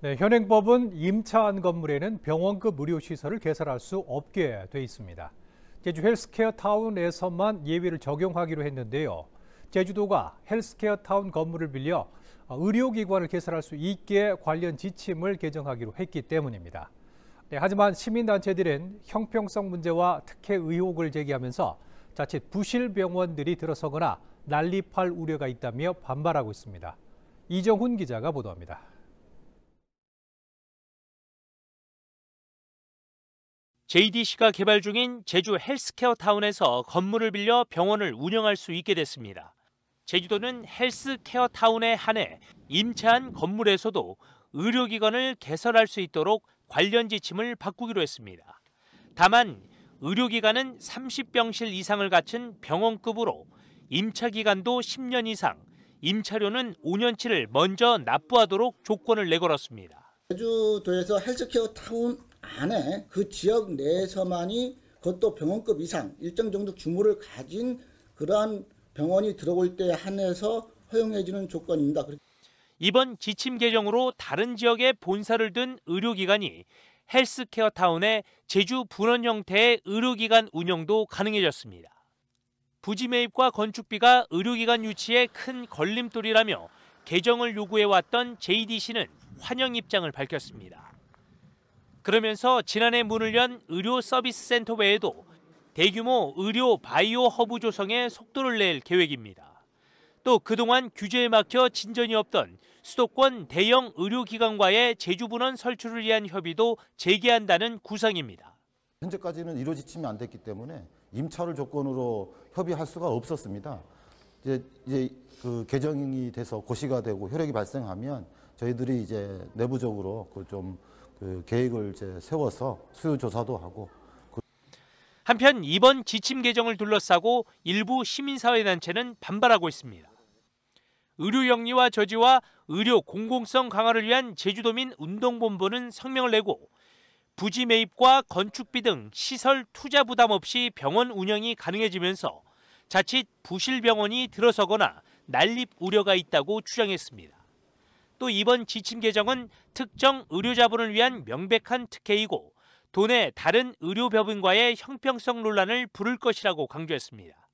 네, 현행법은 임차한 건물에는 병원급 의료시설을 개설할 수 없게 돼 있습니다. 제주 헬스케어 타운에서만 예외를 적용하기로 했는데요. 제주도가 헬스케어 타운 건물을 빌려 의료기관을 개설할 수 있게 관련 지침을 개정하기로 했기 때문입니다. 네, 하지만 시민단체들은 형평성 문제와 특혜 의혹을 제기하면서 자칫 부실병원들이 들어서거나 난립할 우려가 있다며 반발하고 있습니다. 이정훈 기자가 보도합니다. JDC가 개발 중인 제주 헬스케어 타운에서 건물을 빌려 병원을 운영할 수 있게 됐습니다. 제주도는 헬스케어 타운에 한해 임차한 건물에서도 의료기관을 개설할 수 있도록 관련 지침을 바꾸기로 했습니다. 다만 의료기관은 30병실 이상을 갖춘 병원급으로 임차 기간도 10년 이상, 임차료는 5년치를 먼저 납부하도록 조건을 내걸었습니다. 제주도에서 헬스케어 타운 안에 그 지역 내에서만이 그것도 병원급 이상 일정 정도 규모를 가진 그러한 병원이 들어올 때 한해서 허용해주는 조건입니다. 이번 지침 개정으로 다른 지역에 본사를 둔 의료기관이 헬스케어 타운의 제주 분원 형태의 의료기관 운영도 가능해졌습니다. 부지 매입과 건축비가 의료기관 유치에 큰 걸림돌이라며 개정을 요구해왔던 JDC는 환영 입장을 밝혔습니다. 그러면서 지난해 문을 연 의료 서비스 센터 외에도 대규모 의료 바이오 허브 조성에 속도를 낼 계획입니다. 또 그동안 규제에 막혀 진전이 없던 수도권 대형 의료기관과의 제주분원 설치를 위한 협의도 재개한다는 구상입니다. 현재까지는 이루 지침이 안 됐기 때문에 임차를 조건으로 협의할 수가 없었습니다. 이제 이제 그 개정이 돼서 고시가 되고 효력이 발생하면 저희들이 이제 내부적으로 그좀 그 계획을 이제 세워서 수요 조사도 하고 그 한편 이번 지침 개정을 둘러싸고 일부 시민사회단체는 반발하고 있습니다. 의료 영리와 저지와 의료 공공성 강화를 위한 제주도민 운동본부는 성명을 내고 부지 매입과 건축비 등 시설 투자 부담 없이 병원 운영이 가능해지면서 자칫 부실 병원이 들어서거나 난립 우려가 있다고 주장했습니다. 또 이번 지침 개정은 특정 의료자본을 위한 명백한 특혜이고 도내 다른 의료법인과의 형평성 논란을 부를 것이라고 강조했습니다.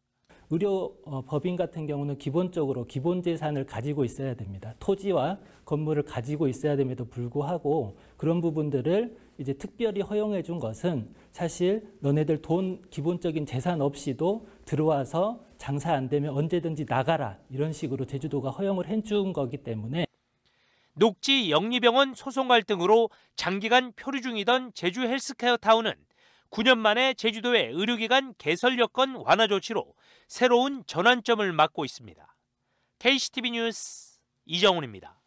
의료 어, 같은 경우는 기본적으로 기본 재산을 가지고 있어야 됩니다. 토지와 건물을 가지고 있어야 됨에도 불구하고 그런 부분들을 이제 특별히 허용해 준 것은 사실 너네들 돈 기본적인 재산 없이도 들어와서 장사 안 되면 언제든지 나가라 이런 식으로 제주도가 허용을 해준 거기 때문에 녹지 영리병원 소송 갈등으로 장기간 표류 중이던 제주 헬스케어 타운은 9년 만에 제주도의 의료기관 개설 여건 완화 조치로 새로운 전환점을 맞고 있습니다. KCTV 뉴스 이정훈입니다.